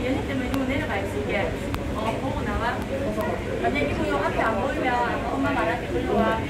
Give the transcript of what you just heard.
그 연휴 때문에 이거 내려갈 수 있게 어 보고 나와. 근데 이거 요 앞에 안 보이면 엄마 말할게 불러와.